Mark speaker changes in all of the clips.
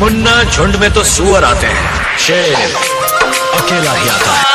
Speaker 1: मुन्ना झुंड में तो सुअर आते हैं। शेर अकेला ही आता है।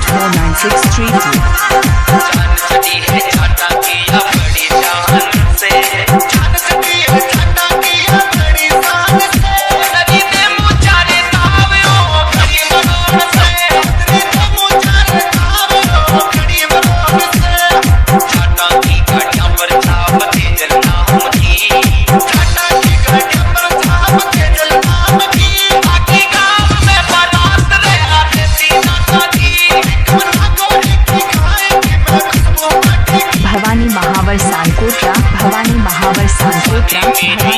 Speaker 2: 84963.
Speaker 3: Yeah.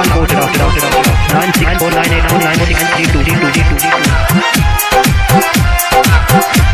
Speaker 4: one four zero nine six four nine eight nine nine six three two three two three two.